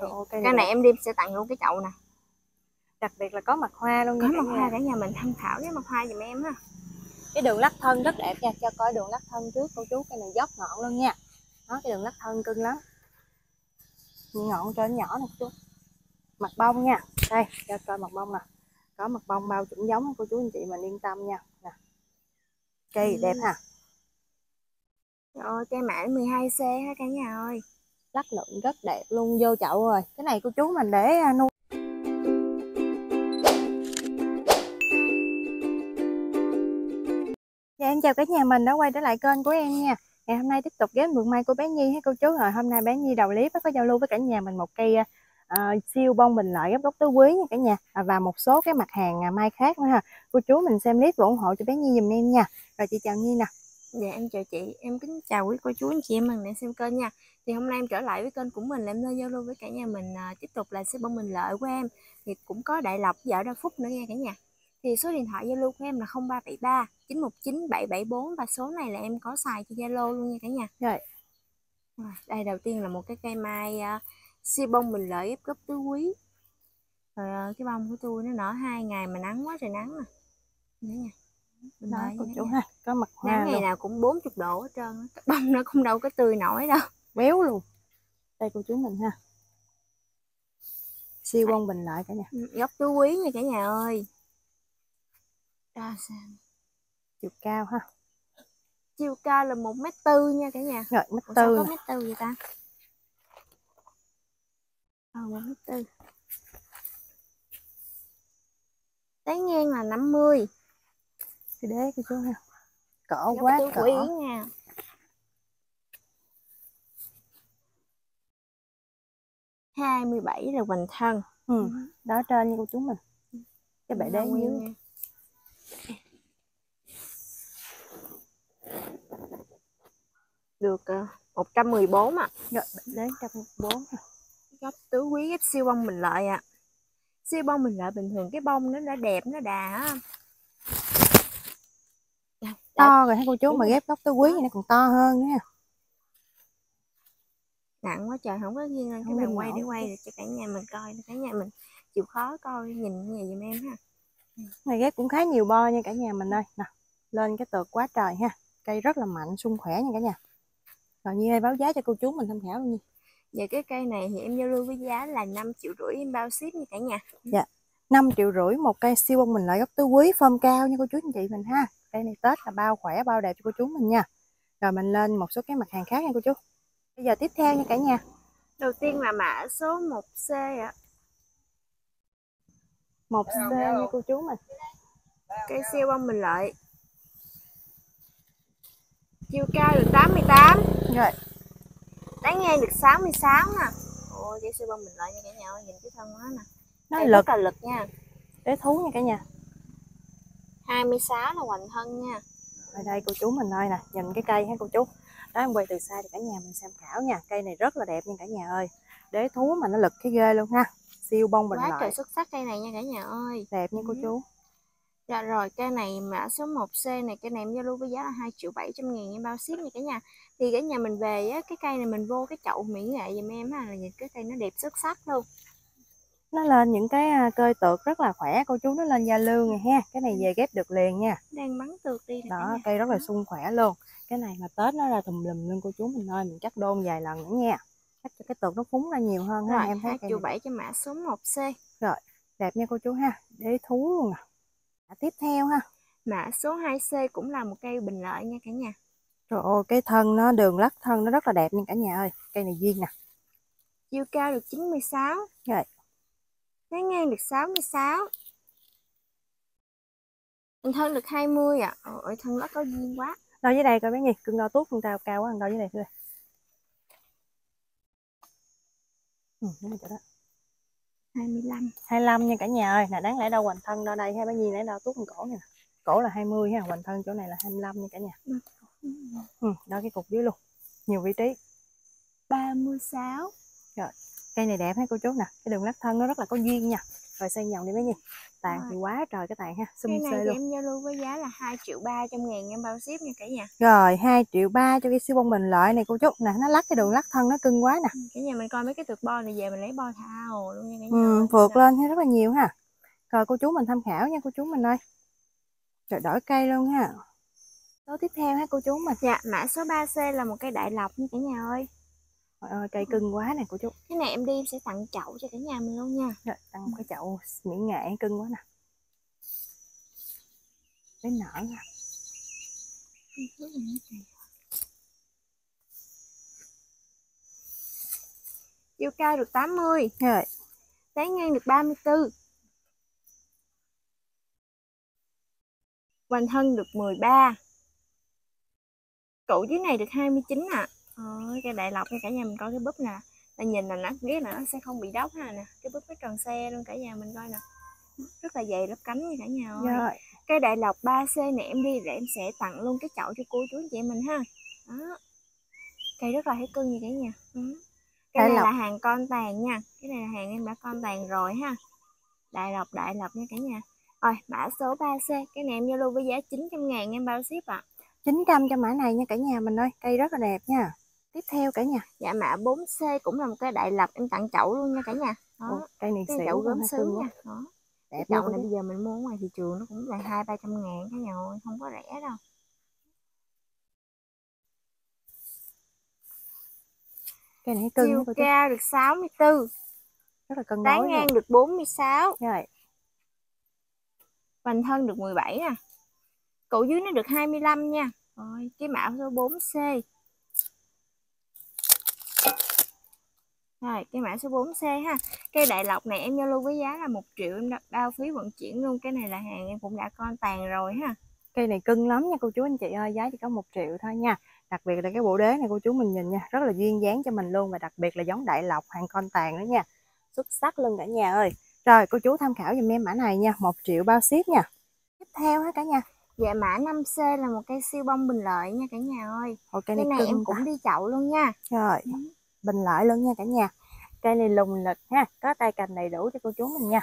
Ôi, cây cái này em đi sẽ tặng luôn cái chậu nè. Đặc biệt là có mặt hoa luôn có mặt hoa cả nhà mình tham khảo cái mặt hoa giùm em ha cái đường lắc thân rất đẹp nha cho coi đường lắc thân trước cô chú cái này dốc ngọn luôn nha. Đó cái đường lắc thân cưng lắm. Ngọn trên nhỏ nè chú. Mặt bông nha. Đây cho coi mặt bông nè. Có mặt bông bao chuẩn giống cô chú anh chị mình yên tâm nha. Nè. Cây Ừ. đẹp ha. Trời ơi, cây mã 12C ha cả nhà ơi lắc lượng rất đẹp luôn vô chậu rồi. Cái này cô chú mình để à, nuôi. Dạ em chào cả nhà mình đã quay trở lại kênh của em nha. Ngày hôm nay tiếp tục ghé vườn mai của bé Nhi hay cô chú. Rồi Hôm nay bé Nhi đầu clip có giao lưu với cả nhà mình một cây uh, siêu bông bình lợi gấp gốc tứ quý nha cả nhà. À, Và một số cái mặt hàng mai khác nữa ha. Cô chú mình xem clip và ủng hộ cho bé Nhi dùm em nha. Rồi chị chào Nhi nè. Dạ em chào chị, em kính chào quý cô chú anh chị em mình đang xem kênh nha. Thì hôm nay em trở lại với kênh của mình là em lên giao lưu với cả nhà mình à, Tiếp tục là sẽ bông mình lợi của em. Thì cũng có Đại Lộc và ở Đa Phúc nữa nha cả nhà. Thì số điện thoại Zalo của em là 0373 919 774 Và số này là em có xài cho Zalo luôn nha cả nhà. Rồi. Rồi, Đây đầu tiên là một cái cây mai à, siêu bông mình lợi ép gốc tứ quý. Rồi à, cái bông của tôi nó nở hai ngày mà nắng quá trời nắng nè. Nữa nha Bình đó cô chú ha Có mặt hoa nắng ngày nào cũng 40 độ hết trơn. Cái bông nó cũng đâu có tươi nổi đâu. Béo luôn. Đây cô chú mình ha. Siêu bông bình lợi cả nhà. Ừ, gốc tứ quý nha cả nhà ơi. Ra sao chiều cao ha. Chiều cao là một mét tư nha cả nhà. Rồi mét tư có mét tư vậy ta? Ờ một mét tư. Tán ngang là 50 cái đế cô chú ha cỡ gốc quá cỡ. quý nha. Hai mươi bảy là hoành thân. Ừ. đó trên nha cô chú mình. Cái bệ đế dưới được uh, 114 ạ. Rồi bệ đế trăm bốn. Gốc tứ quý ghép siêu bông mình lợi ạ. Siêu bông mình lợi bình thường cái bông nó đã đẹp nó đà á to rồi ha cô chú mà ghép gốc tứ quý thì nó còn to hơn nữa ha nặng quá trời không có cái Không bàn lên quay để quay để cho cả nhà mình coi cả nhà mình chịu khó coi nhìn như vậy giùm em ha. Này ghép cũng khá nhiều bo nha cả nhà mình ơi. Nè lên cái tược quá trời ha. Cây rất là mạnh sung khỏe nha cả nhà. Rồi như ơi báo giá cho cô chú mình tham khảo luôn nha về cái cây này thì em giao lưu với giá là 5 triệu rưỡi em bao ship nha cả nhà. 5 triệu rưỡi một cây siêu bông mình lợi gốc tứ quý phơm cao nha cô chú anh chị mình ha cây này tết là bao khỏe bao đẹp cho cô chú mình nha. Rồi mình lên một số cái mặt hàng khác nha cô chú. Bây giờ tiếp theo nha cả nhà. Đầu tiên là mã số 1C ạ. Một c nha cô chú mình. Cây siêu bông mình lợi. Chiều cao được 88 rồi. Tán ngang được 66 nè. Ôi cây siêu bông mình lợi nha cả nhà nhìn cái thân nó nè. Nó lực. rất là lực nha. Để thú nha cả nhà 26 là hoành thân nha. Ở đây cô chú mình ơi nè nhìn cái cây ha cô chú. Đó em quay từ xa để cả nhà mình xem khảo nha. Cây này rất là đẹp nha cả nhà ơi. Đế thú mà nó lực cái ghê luôn ha. Siêu bông bình quá trời lợi. xuất sắc cây này nha cả nhà ơi. Đẹp nha cô Ừ. chú. Dạ rồi cây này mã số 1C này cây này em giao lưu với giá là 2 triệu 700 ngàn em bao ship nha cả nhà. Thì cả nhà mình về á, cái cây này mình vô cái chậu mỹ nghệ giùm em á là nhìn cái cây nó đẹp xuất sắc luôn nó lên những cái à, cơi tược rất là khỏe cô chú nó lên da lương này ha cái này về ghép được liền nha. Đang bắn tược đi đó cây rất là sung khỏe luôn. Cái này mà tết nó ra tùm lum luôn cô chú mình ơi mình cắt đôn vài lần nữa nha. Cắt cho cái tược nó phúng ra nhiều hơn ha rồi em thấy 2 này 7 cho mã số 1C đẹp nha cô chú ha đế thú luôn à, tiếp theo ha. Mã số 2C cũng là một cây bình lợi nha cả nhà. Trời ơi, cái thân nó đường lắc thân nó rất là đẹp nha cả nhà ơi. Cây này duyên nè. chiều cao được 96 Rồi. Tán ngang được 66 mình thân được 20 ạ à. ôi thân nó có duyên quá Đo dưới đây coi bé Nhi, cưng đo tuốt con tao cao quá, đo dưới đây thôi. Ừ, đúng rồi đó. 25 25 nha cả nhà ơi. Nè đáng lẽ đâu hoành thân đo đây ha bé Nhi lấy đo tuốt con cổ nè. Cổ là 20 ha, hoành thân chỗ này là 25 nha cả nhà. Ừ, đo cái cục dưới luôn. Nhiều vị trí. 36 Cây này đẹp ha cô chú nè. Cái đường lắc thân nó rất là có duyên nha. rồi xây nhồng đi mấy nhi tàn thì quá trời cái tàn ha xum cái này xê luôn. em giao lưu với giá là 2 triệu 300 ngàn em bao ship nha cả nhà. Rồi 2 triệu ba cho cái siêu bông bình lợi này cô chú. Nè nó lắc cái đường lắc thân nó cưng quá nè. Cả nhà mình coi mấy cái tuyệt bo này về mình lấy bo thao luôn nha cả nhà ừ, vượt lên ha rất là nhiều ha. Rồi cô chú mình tham khảo nha cô chú mình ơi. Rồi đổi cây luôn ha. Số tiếp theo ha cô chú mình. Dạ mã số 3C là một cây đại lộc nha cả nhà ơi Trời ơi, cây cưng quá nè cô chú. Cái này em đi em sẽ tặng chậu cho cả nhà mình luôn nha. Rồi tăng một cái chậu mỹ nghệ cưng quá nè. Đến nở nha. Chiều cao được 80 rồi tán ngang được 34 hoành thân được 13 cụ dưới này được 29 à Ôi, cái đại lộc nha cả nhà mình coi cái búp nè. Là nhìn là nó biết là nó sẽ không bị đốc ha nè. Cái búp nó tròn xe luôn cả nhà mình coi nè. Rất là dày lớp cánh nha cả nhà ơi. Rồi. Cái đại lộc 3C này em đi để em sẽ tặng luôn cái chậu cho cô chú anh chị mình ha. Đó. Cây rất là thấy cưng nha cả nhà. Ừ. cái Đại này lộc. là hàng con tàn nha. Cái này là hàng em đã con tàn rồi ha. Đại lộc đại lộc nha cả nhà. Rồi mã số 3C cái này em giao lưu với giá 900 ngàn em bao ship ạ. 900 cho mã này nha cả nhà mình ơi. Cây rất là đẹp nha tiếp theo cả nhà. Dạ mã 4C cũng là một cái đại lộc em tặng chậu luôn nha cả nhà. Đó cây này cái xỉu chậu gốm sứ nha. Đó đẹp cái chậu này bây giờ mình mua ngoài thị trường nó cũng là hai ba trăm ngàn cả nhà ơi không có rẻ đâu. Cây này cưng chiều cao được 64 rất là cân đối tán ngang được 46 rồi. Hoành thân được 17 nè. Cụ dưới nó được 25 nha. Rồi, cái mã số 4C. Rồi, cái mã số 4C ha. Cây đại lộc này em giao lưu với giá là 1 triệu em đã bao phí vận chuyển luôn. Cái này là hàng em cũng đã con tàn rồi ha. cây này cưng lắm nha cô chú anh chị ơi giá chỉ có một triệu thôi nha đặc biệt là cái bộ đế này cô chú mình nhìn nha rất là duyên dáng cho mình luôn và đặc biệt là giống đại lộc hàng con tàn nữa nha xuất sắc luôn cả nhà ơi rồi cô chú tham khảo giùm em mã này nha một triệu bao ship nha tiếp theo ha cả nhà Dạ mã 5C là một cây siêu bông bình lợi nha cả nhà ơi. Cây Cái này này em cũng ta. đi chậu luôn nha. rồi bình lợi luôn nha cả nhà cây này lùng lịch ha có tay cành đầy đủ cho cô chú mình nha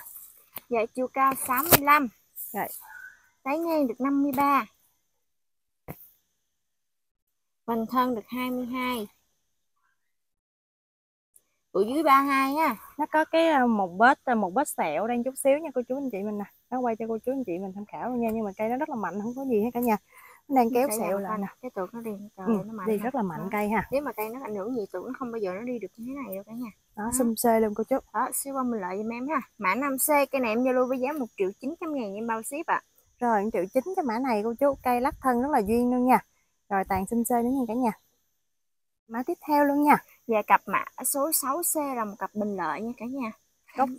Dạ chiều cao 65. Rồi. Tán ngang được 53. Hoành thân được 22. Cụ dưới 32 ha. nó có cái ờ, một vết ờ, một vết sẹo đang chút xíu nha cô chú anh chị mình nè nó quay cho cô chú anh chị mình tham khảo luôn nha nhưng mà cây nó rất là mạnh không có gì hết cả nhà đang kéo sẹo mình lại nè Cái tược nó đi trời ừ, nó mạnh đi ha. rất là mạnh Đó. cây ha Nếu mà cây nó ảnh hưởng gì tụi nó không bao giờ nó đi được như thế này đâu cả nhà. đó Đó. xum xê luôn cô chú Đó, siêu bông bình lợi giùm em ha. Mã 5C, cây này em giao lưu với giá 1 triệu 900 ngàn em bao ship ạ. rồi 1 triệu chín cái mã này cô chú cây lắc thân rất là duyên luôn nha rồi tàn xum xê nữa nha cả nhà mã tiếp theo luôn nha Và cặp mã số 6C là một cặp bình lợi nha cả nhà. gốc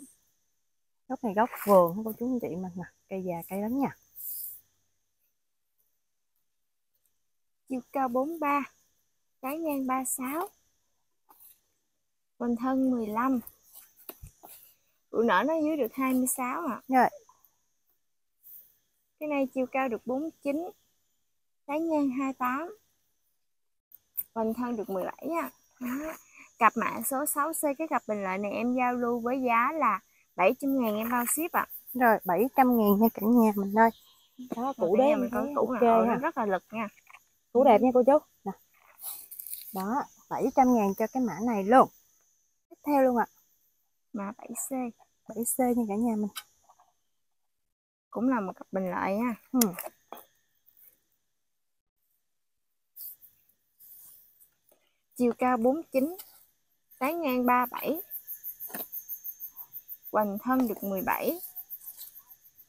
gốc này gốc vườn cô chú anh chị mình nè cây già cây lớn nha chiều cao 43, cái ngang 36, hoành thân 15, tụi nở nó dưới được 26 à. rồi Cái này chiều cao được 49, cái ngang 28, hoành thân được 17 nha. Đó. Cặp mã số 6C cái cặp bình lợi này em giao lưu với giá là 700 ngàn em bao ship ạ. rồi 700 ngàn nha cả nhà mình ơi đó Củ đế mình có củ ok nào ha nó rất là lực nha. Củ đẹp nha cô chú. Nè. Đó 700 ngàn cho cái mã này luôn. Tiếp theo luôn ạ. Mã 7C 7C nha cả nhà mình. Cũng là một cặp bình lợi ha. ừ. chiều cao 49, tán ngang 37, hoành thân được 17,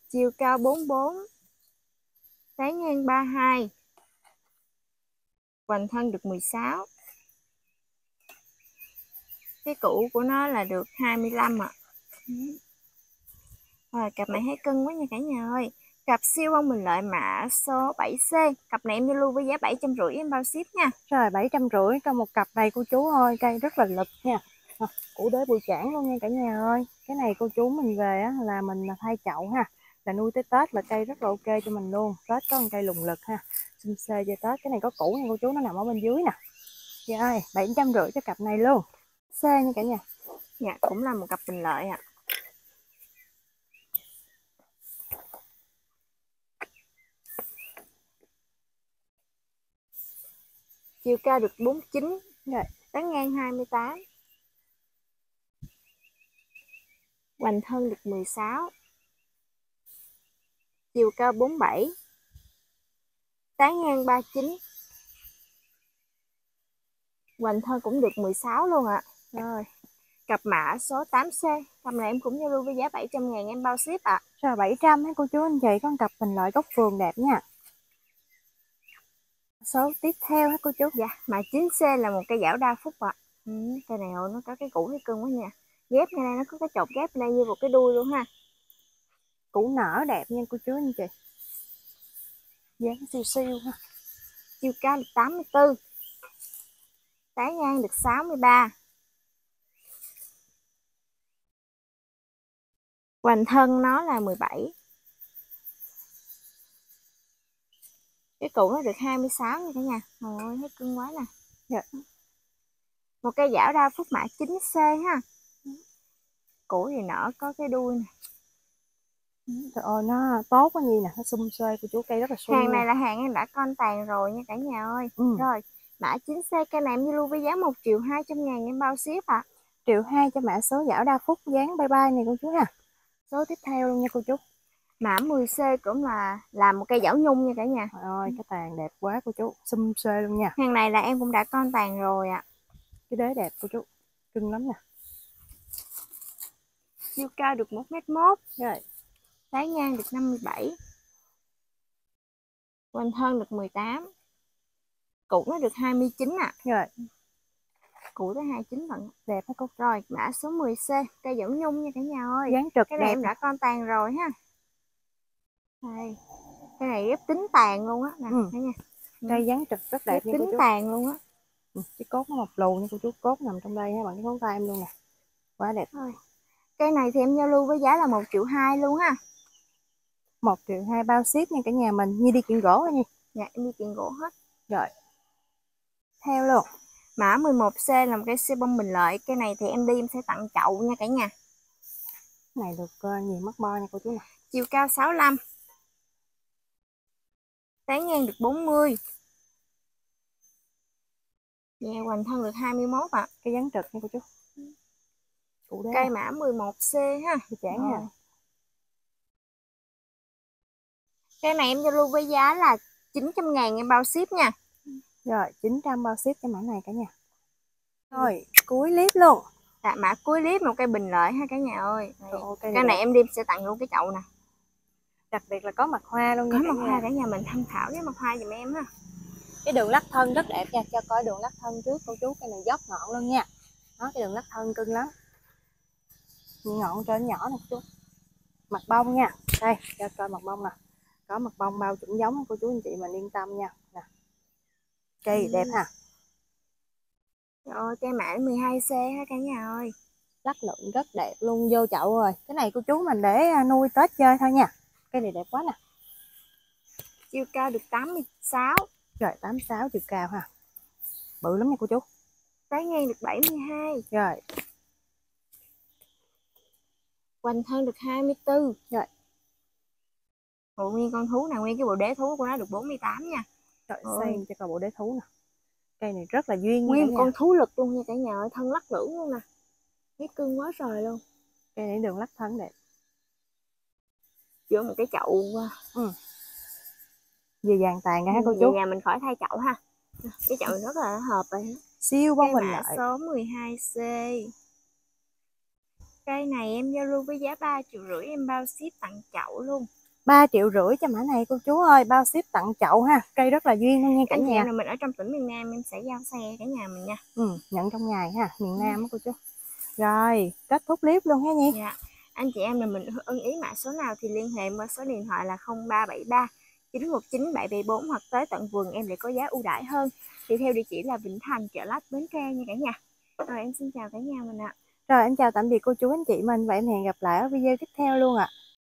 chiều cao 44, tán ngang 32, hoành thân được 16. Cái cũ của nó là được 25 ạ. à. à, cặp này thấy cưng quá nha cả nhà ơi. Cặp siêu ông mình lợi mã số 7C. Cặp này em đi lưu với giá 750 em bao ship nha. rồi 750 cho một cặp này cô chú ơi cây rất là lực nha à, củ đế bụi chản luôn nha cả nhà ơi cái này cô chú mình về á, là mình thay chậu ha là nuôi tới tết là cây rất là ok cho mình luôn. Tết có một cây lùng lực ha. Xin xê cho tết. Cái này có củ nha cô chú nó nằm ở bên dưới nè. Dạ, rồi bảy trăm rưỡi cho cặp này luôn. Xê nha cả nhà. Dạ cũng là một cặp bình lợi ạ. À. chiều cao được 49 rồi tán ngang 28 hoành thân được 16 chiều cao 47 tán ngang 39 hoành thân cũng được 16 luôn ạ. Rồi cặp mã số 8C cặp này em cũng giao lưu với giá 700 ngàn em bao ship ạ. Rồi 700 mấy cô chú anh chị con cặp bình lợi gốc vườn đẹp nha. số tiếp theo hả cô chú. Dạ mã 9C là một cây giảo đa phúc ạ. Ừ, cây này nó có cái củ thấy cưng quá nha. Ghép ngay đây nó có cái chột ghép đây như một cái đuôi luôn ha Củ nở đẹp nha cô chú anh chị. Dáng siêu siêu ha. chiều cao được 84 tán ngang được 63 hoành thân nó là 17 cái củ nó được 26 nha cả nhà. Rồi thấy cưng quá nè. Dạ. một cây giảo đa phúc mã 9C ha. Củ thì nở có cái đuôi nè Trời ơi nó tốt quá nhi nè, nó xum xuê cô chú cây rất là xum. hàng này là hàng em đã con tàn rồi nha cả nhà ơi ừ. rồi mã 9C cây này em giao lưu với giá 1 triệu 200 ngàn em bao ship ạ triệu hai cho mã số giảo đa phúc dáng bye bye này cô chú nha. Số tiếp theo luôn nha cô chú. mã 10C cũng là làm một cây giảo nhung nha cả nhà Trời ơi cái tàn đẹp quá cô chú, xum xuê luôn nha. hàng này là em cũng đã con tàn rồi ạ Cái đế đẹp cô chú. Cưng lắm nè. chiều cao được 1m1 Rồi, tán ngang được 57 hoành thân được 18 củ nó được 29 ạ. Rồi, củ tới 29 lận đẹp hả cô? rồi mã số 10C cây giảo nhung nha cả nhà ơi. Dáng trực cái này em đã con tàn rồi ha. Đây. Cái này ghép tính tàn luôn á. Nè Ừ. cả nhà Cây dáng trực rất đẹp ghép nha cô tính tàn luôn á. Ừ, Cái cốt nó mọc lù nha cô chú. Cốt nằm trong đây ha, bằng cái ngón tay em luôn nè. Quá đẹp. cây này thì em giao lưu với giá là 1 triệu 2 luôn ha một triệu hai bao ship nha cả nhà mình như đi kiện gỗ thôi nha. dạ em đi tiền gỗ hết Rồi. Theo luôn. mã 11C là một cây xe bông bình lợi cây này thì em đi em sẽ tặng chậu nha cả nhà Cái này được uh, nhiều mắt bo nha cô chú nè. chiều cao 65 tán ngang được 40 dạ hoành thân được 21 ạ Cái dáng trực nha cô chú. Cây mã 11C ha Cái chản Rồi. ha. Cây này em giao lưu với giá là 900 ngàn em bao ship nha Rồi, 900 bao ship cho mã này cả nhà. Rồi, cuối clip luôn. Dạ, mã cuối clip một cây bình lợi ha cả nhà ơi. Trời ơi, cây cây này em đi sẽ tặng luôn cái chậu nè đặc biệt là có mặt hoa luôn có nha cả mặt hoa cả nhà mình tham khảo cái mặt hoa giùm em ha Cái đường lắc thân rất đẹp nha, cho coi đường lắc thân trước cô chú cây này dốc ngọn luôn nha. Đó, cái đường lắc thân cưng lắm. Ngọn trên nhỏ nè chú. Mặt bông nha. Đây, cho coi mặt bông nè. Có mặt bông bao chuẩn giống cô chú anh chị mình yên tâm nha. Nè. Cây Ừ. đẹp ha. rồi cây mã 12C ha cả nhà ơi Lắc lượng rất đẹp luôn vô chậu rồi. Cái này cô chú mình để à, nuôi Tết chơi thôi nha. Cây này đẹp quá nè. chiều cao được 86 Rồi 86 chiều cao ha. Bự lắm nha cô chú. tán ngang được 72 Rồi, hoành thân được 24 Rồi. Ồ, nguyên con thú nào? Nguyên cái bộ đế thú của nó được 48 nha. Rồi Ôi. xây cho coi bộ đế thú nè. Cây này rất là duyên nguyên một con thú lực luôn nha cả nhà ơi thân lắc lưỡng luôn nè. Thấy cưng quá trời luôn. Cây này đường lắc thân đẹp. vô một cái chậu uh, Vừa vàng tàn nha ha cô về chú. nhà mình khỏi thay chậu ha. Cái chậu này rất là hợp rồi. Siêu bông mã lợi. số 12C cây này em giao lưu với giá 3 triệu rưỡi em bao ship tặng chậu luôn 3 triệu rưỡi cho mã này cô chú ơi, bao ship tặng chậu ha. Cây rất là duyên luôn nha cả nhà. là mình ở trong tỉnh miền Nam em sẽ giao xe cả nhà mình nha Ừ, nhận trong ngày ha, miền Nam á cô chú. Rồi, kết thúc clip luôn ha Nhi. dạ anh chị em là mình ưng ý mã số nào thì liên hệ qua số điện thoại là 0373 919 774 hoặc tới tận vườn em để có giá ưu đãi hơn thì theo địa chỉ là Vĩnh Thành chợ Lách Bến Tre nha cả nhà rồi em xin chào cả nhà mình ạ Rồi, em chào tạm biệt cô chú anh chị mình và em hẹn gặp lại ở video tiếp theo luôn ạ.